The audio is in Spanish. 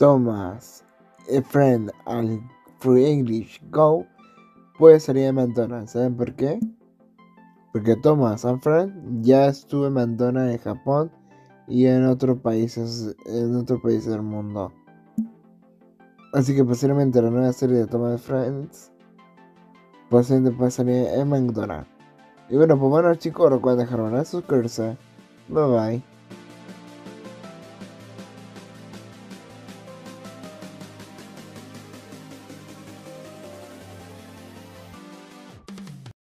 Thomas a Friend al Free English Go, pues sería McDonald's. ¿Saben por qué? Porque Thomas a Friend ya estuvo en McDonald's en Japón y en otros países, en otros países del mundo. Así que posiblemente la nueva serie de Thomas Friends posiblemente puede salir en McDonald's. Y bueno, pues bueno chicos, recuerden dejar una suscribirse. Bye bye.